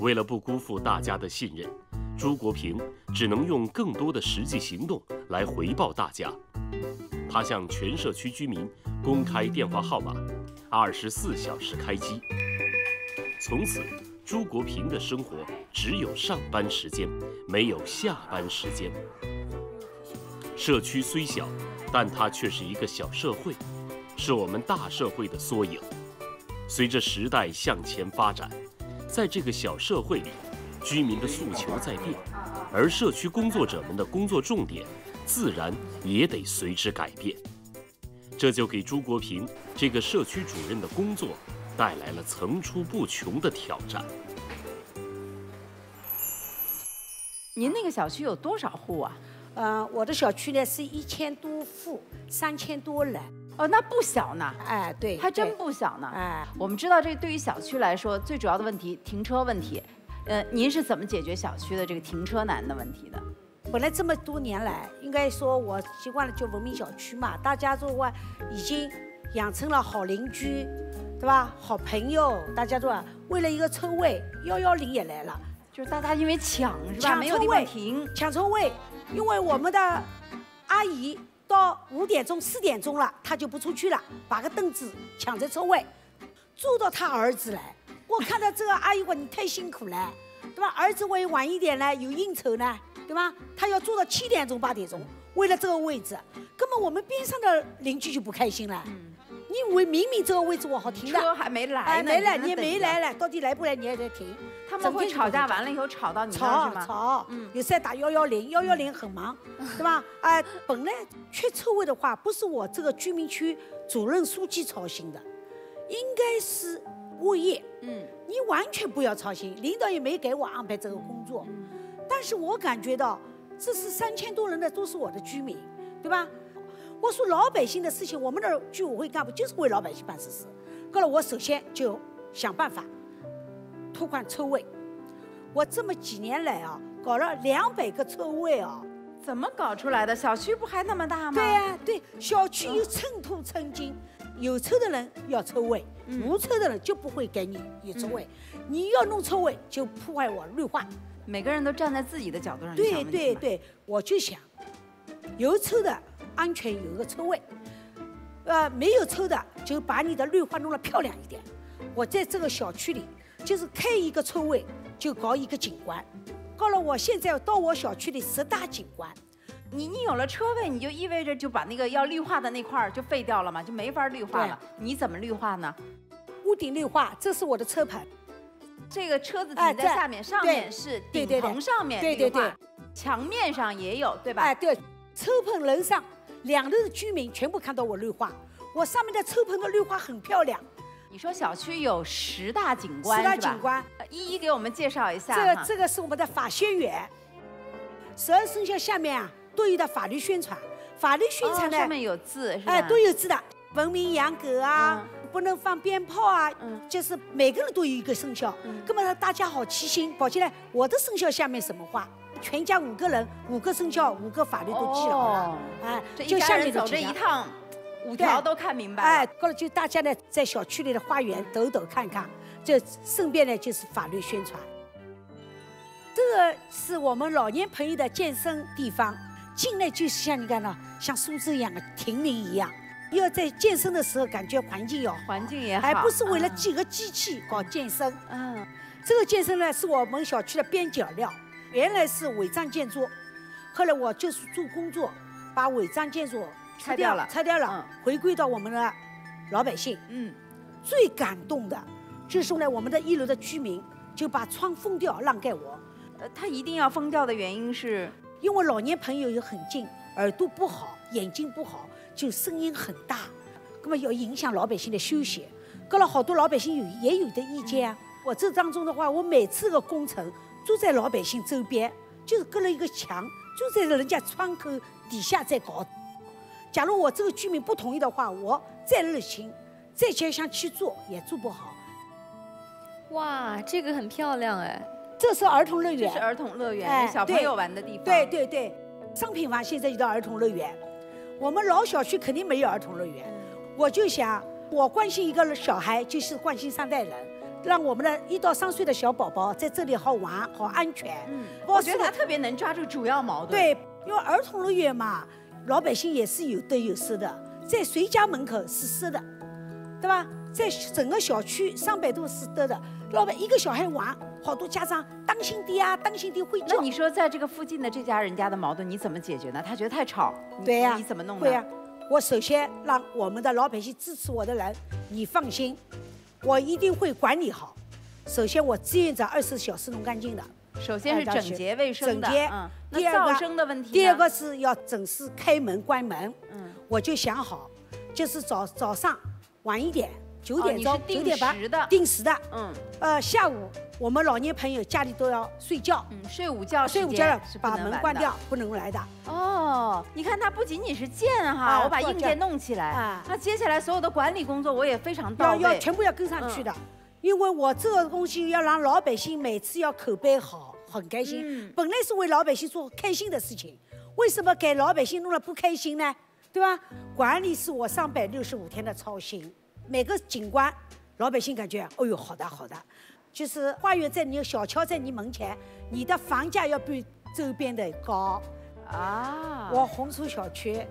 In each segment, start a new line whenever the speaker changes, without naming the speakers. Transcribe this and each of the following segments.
为了不辜负大家的信任，朱国平只能用更多的实际行动来回报大家。他向全社区居民公开电话号码，二十四小时开机。从此，朱国平的生活只有上班时间，没有下班时间。社区虽小，但它却是一个小社会，是我们大社会的缩影。随着时代向前发展，在这个小社会里，居民的诉求在变，而社区工作者们的工作重点，自然也得随之改变。这就给朱国平这个社区主任的工作带来了层出不穷的挑战。
您那个小区有多少户啊？
嗯，我的小区呢是一千多户，三千多人。
哦，那不小呢。
哎，对，
还真不小呢。
哎，
我们知道，这对于小区来说，最主要的问题停车问题。呃，您是怎么解决小区的这个停车难的问题的？
本来这么多年来，应该说我习惯了就文明小区嘛，大家做话已经养成了好邻居，对吧？好朋友，大家都啊为了一个车位，幺幺零也来了，
就是大家因为抢是吧，
抢
没有地方
车位
停。
抢车位，因为我们的阿姨到五点钟、四点钟了，他就不出去了，把个凳子抢在车位，坐到他儿子来。我看到这个阿姨说你太辛苦了，对吧？儿子万一晚一点呢，有应酬呢，对吧？他要坐到七点钟、八点钟，为了这个位置，根本我们边上的邻居就不开心了。以为明明这个位置我好停的，
车还没来
哎，
呢，
没来，你没来。了，到底来不来你也得停。
他们会吵架，完了以后吵到你那儿
吵
是吗？
吵，
嗯
有时候打幺幺零，幺幺零很忙，对吧？哎，本来缺车位的话，不是我这个居民区主任书记操心的，应该是物业，
嗯，
你完全不要操心，领导也没给我安排这个工作，但是我感觉到这是三千多人的都是我的居民，对吧？我说老百姓的事情，我们的居委会干部就是为老百姓办实事，够了，我首先就想办法拓宽车位。我这么几年来啊，搞了两百个车位啊。
怎么搞出来的？小区不还那么大吗？
对呀、对，小区有寸土寸金，有车的人要车位，无车的人就不会给你有车位。你要弄车位，就破坏我绿化。
每个人都站在自己的角度上去
对对对，我就想，有车的安全有一个车位，呃，没有车的就把你的绿化弄得漂亮一点。我在这个小区里，就是开一个车位就搞一个景观，搞了我现在到我小区里十大景观。
你你有了车位，你就意味着就把那个要绿化的那块儿就废掉了嘛，就没法绿化了。你怎么绿化呢？
屋顶绿化，这是我的车棚。
这个车子停在下面，上面是顶棚上面
对对
绿化
对，
墙面上也有，对吧？
哎，对，车棚楼上两楼的居民全部看到我绿化，我上面的车棚的绿化很漂亮，
你说小区有十大景观
十大景观。
呃一一给我们介绍一下
这个这个是我们的法宣园，十二生肖下面啊都有的法律宣传，法律宣传呢，
哦上面有字是吧？
哎都有字的，文明养狗啊。不能放鞭炮啊，
嗯
就是每个人都有一个生肖，
嗯
根本大家好齐心。跑进来，我的生肖下面什么话？全家五个人，五个生肖，五个法律都记好了，
哦
哎，就下
家人走这一趟，五条都看明白了。
哎，过了就大家呢在小区里的花园走走看看，这顺便呢就是法律宣传。这个是我们老年朋友的健身地方，进来就是像你看到像苏州一样的亭林一样，要在健身的时候感觉环境要好，
环境也好，
还不是为了
嗯
几个机器搞健身。
嗯，
这个健身呢是我们小区的边角料，原来是违章建筑，后来我就是做工作，把违章建筑
拆掉了
拆掉了，回归到我们的老百姓。
嗯，
最感动的就是呢，我们的一楼的居民就把窗封掉让给我，
呃，他一定要封掉的原因是，
因为老年朋友又很近，耳朵不好，眼睛不好，就声音很大，那么要影响老百姓的休息。搞了好多老百姓有也有的意见啊。我这当中的话，我每次的工程就在老百姓周边，就是隔了一个墙，就在人家窗口底下在搞。假如我这个居民不同意的话，我再热情，再想想去做也做不好。
哇，这个很漂亮哎。
这是儿童乐园这，
是儿童乐园，
哎
小朋友玩的地方。
对，对对，商品房现在有的儿童乐园，我们老小区肯定没有儿童乐园。我就想，我关心一个小孩，就是关心三代人。让我们的一到三岁的小宝宝在这里好玩、好安全。
嗯，我觉得他特别能抓住主要矛盾。，
对，因为儿童乐园嘛，老百姓也是有得有失的，在谁家门口是失的，对吧？在整个小区上百度是得的，老百一个小孩玩，好多家长当心点啊，当心点会叫。
那你说在这个附近的这家人家的矛盾你怎么解决呢？他觉得太吵，
对呀、
你怎么弄呢？
对呀、我首先让我们的老百姓支持我的人，你放心，我一定会管理好。首先，我志愿者二十四小时弄干净的。
首先是整洁卫生的，
整洁
嗯，那
第二个
噪声的问题，
第二个是要准时开门关门。
嗯，
我就想好，就是早早上晚一点，九点钟、九点半
时的
定时的。
嗯
呃，下午我们老年朋友家里都要睡觉，
嗯，睡午觉
睡午觉
了
把门关掉，不能来的。
哦，你看它不仅仅是建哈，
啊
我把硬件弄起来，
啊
那接下来所有的管理工作我也非常到位。
要全部要跟上去的，因为我这个东西要让老百姓每次要口碑好，很开心。
嗯
本来是为老百姓做开心的事情，为什么给老百姓弄了不开心呢？对吧？管理是我三百六十五天的操心，每个景观，老百姓感觉，哦呦，好的好的，就是花园在你小桥在你门前，你的房价要比周边的高。
啊，
我红树小区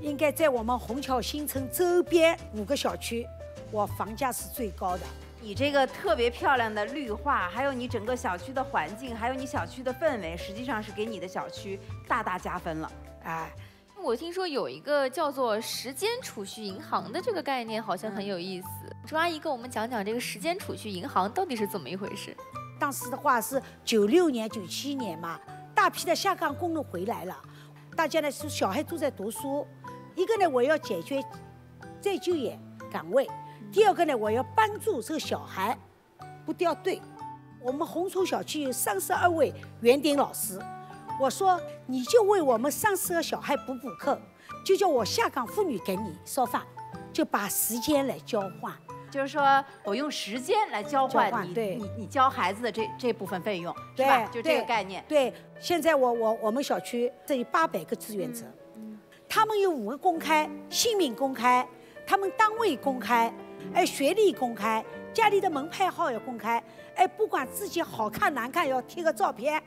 应该在我们虹桥新村周边五个小区，我房价是最高的。
你这个特别漂亮的绿化，还有你整个小区的环境，还有你小区的氛围，实际上是给你的小区大大加分了。
哎，
我听说有一个叫做时间储蓄银行的这个概念，好像很有意思。朱阿姨跟我们讲讲这个时间储蓄银行到底是怎么一回事？
当时的话是九六年、九七年嘛，大批的下岗工人回来了，大家呢是小孩都在读书，一个呢我要解决再就业岗位，第二个呢我要帮助这个小孩不掉队。我们红树小区有三十二位园丁老师，我说你就为我们三十个小孩补补课，就叫我下岗妇女给你烧饭，就把时间来交换。
就是说我用时间来交换你你你教孩子的这这部分费用，是
对
吧？就这个概念。
对，现在我我我们小区这有八百个志愿者，他们有五个公开，姓名公开，他们单位公开，哎，学历公开，家里的门牌号要公开，哎，不管自己好看难看要贴个照片，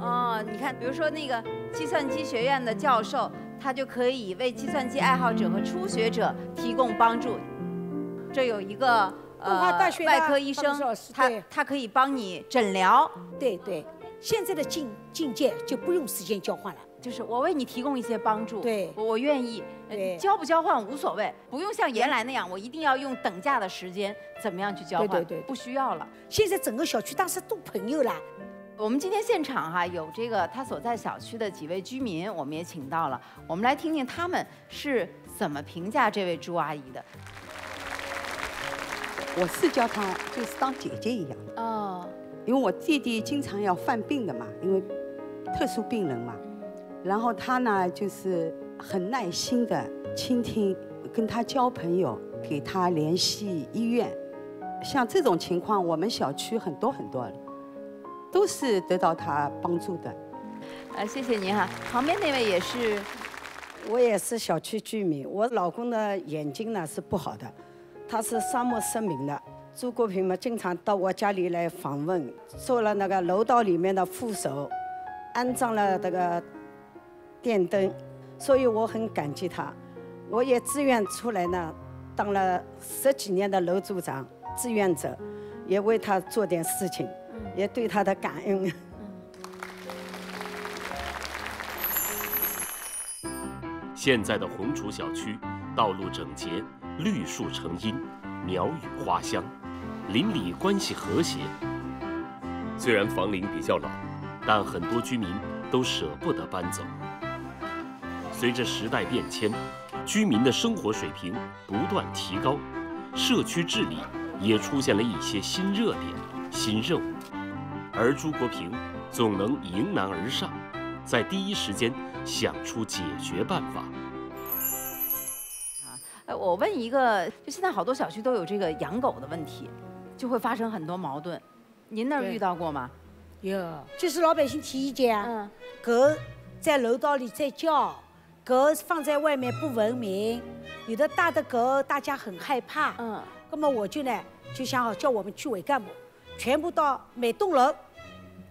哦，你看，比如说那个计算机学院的教授，他就可以为计算机爱好者和初学者提供帮助。这有一个呃外科医生他他可以帮你诊疗，
对对，现在的境境界就不用时间交换了，
就是我为你提供一些帮助，
对。
我我愿意，交不交换无所谓，不用像原来那样，我一定要用等价的时间怎么样去交换，
对对对。
不需要了。
现在整个小区当时都朋友了，
我们今天现场哈、有这个他所在小区的几位居民，我们也请到了，我们来听听他们是怎么评价这位朱阿姨的。
我是叫她就是当姐姐一样，
哦，
因为我弟弟经常要犯病的嘛，因为特殊病人嘛。然后他呢，就是很耐心的倾听，跟他交朋友，给他联系医院。像这种情况，我们小区很多很多了，都是得到他帮助的。
呃，谢谢您哈。旁边那位也是，
我也是小区居民，我老公的眼睛呢是不好的，他是沙漠失明的。朱国平嘛，经常到我家里来访问，做了那个楼道里面的扶手，安装了这个电灯，所以我很感激他。我也自愿出来呢，当了十几年的楼组长，志愿者，也为他做点事情，也对他的感恩。
现在的红楚小区，道路整洁，绿树成荫，鸟语花香，邻里关系和谐。虽然房龄比较老，但很多居民都舍不得搬走。随着时代变迁，居民的生活水平不断提高，社区治理也出现了一些新热点、新任务，而朱国平总能迎难而上，在第一时间想出解决办法。
呃，我问一个，就现在好多小区都有这个养狗的问题，就会发生很多矛盾。您那儿遇到过吗？
有，就是老百姓提意见啊。
嗯，
狗在楼道里在叫，狗放在外面不文明，有的大的狗大家很害怕，
嗯，
那么我就呢就想好叫我们区委干部全部到每栋楼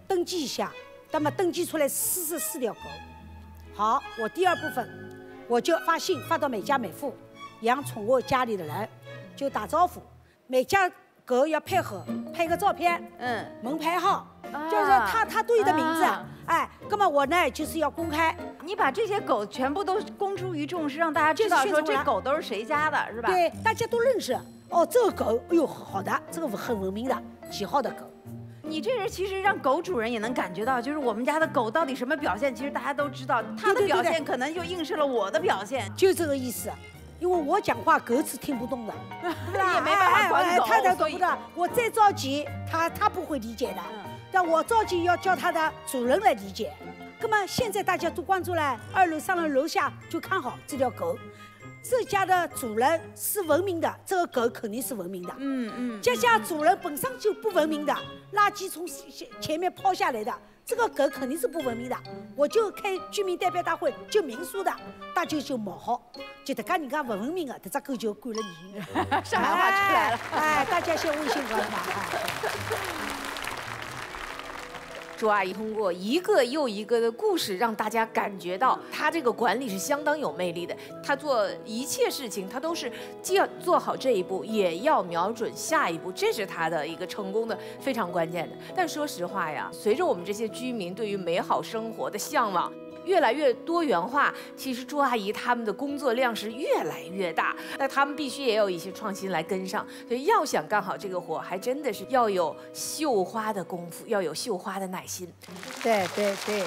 登记一下，那么登记出来四十四条狗。好，我第二部分我就发信发到每家每户养宠物家里的人，就打招呼，每家狗要配合拍个照片，
嗯，
门牌号，
啊
就是他他对的名字。
啊，
哎，那么我呢就是要公开，
你把这些狗全部都公诸于众，是让大家知道说这狗都是谁家的，是吧？
对，大家都认识。哦，这个狗，哎呦，好的，这个很文明的，几号的狗。
你这人其实让狗主人也能感觉到，就是我们家的狗到底什么表现，其实大家都知道，它的表现可能就映射了我的表现。
就这个意思。因为我讲话狗是听不懂的，对吧？
也没办法管狗
哎哎哎他才
所以
懂不的。我再着急，他他不会理解的。
嗯
但我着急要叫它的主人来理解。那么现在大家都关注了，二楼、三楼、楼下就看好这条狗，这家的主人是文明的，这个狗肯定是文明的。
嗯嗯，
这家主人本身就不文明的，垃圾从前前面抛下来的，这个狗肯定是不文明的。我就开居民代表大会，就明说的，大家就冒好，就大家人家不文明的，这只狗就管了你。
上海话出来了。
哎，哎大家先微信我嘛。哎
朱阿姨通过一个又一个的故事，让大家感觉到她这个管理是相当有魅力的。她做一切事情，她都是既要做好这一步，也要瞄准下一步，这是她的一个成功的非常关键的。但说实话呀，随着我们这些居民对于美好生活的向往。越来越多元化，其实朱阿姨他们的工作量是越来越大，那他们必须也有一些创新来跟上。所以要想干好这个活，还真的是要有绣花的功夫，要有绣花的耐心。
对对对，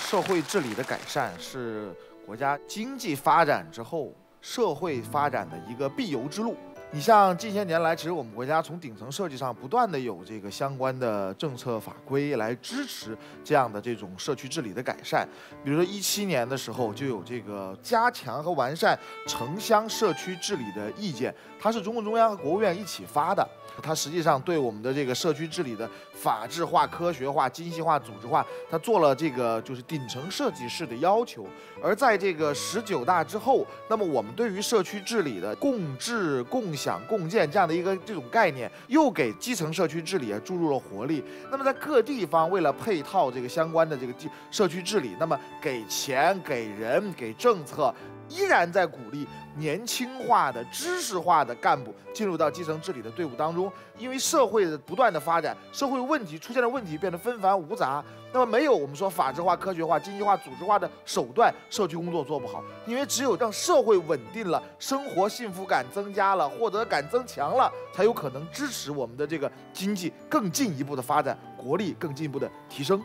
社会治理的改善是国家经济发展之后社会发展的一个必由之路。你像近些年来，其实我们国家从顶层设计上不断的有这个相关的政策法规来支持这样的这种社区治理的改善。比如说一七年的时候，就有这个加强和完善城乡社区治理的意见，它是中共中央和国务院一起发的。它实际上对我们的这个社区治理的法治化、科学化、精细化、组织化，它做了这个就是顶层设计式的要求。而在这个十九大之后，那么我们对于社区治理的共治、共享、共建这样的一个这种概念，又给基层社区治理注入了活力。那么在各地方为了配套这个相关的这个地社区治理，那么给钱、给人、给政策。依然在鼓励年轻化的、知识化的干部进入到基层治理的队伍当中，因为社会的不断的发展，社会问题出现的问题变得纷繁无杂，那么没有我们说法治化、科学化、经济化、组织化的手段，社区工作做不好。因为只有让社会稳定了，生活幸福感增加了，获得感增强了，才有可能支持我们的这个经济更进一步的发展，国力更进一步的提升。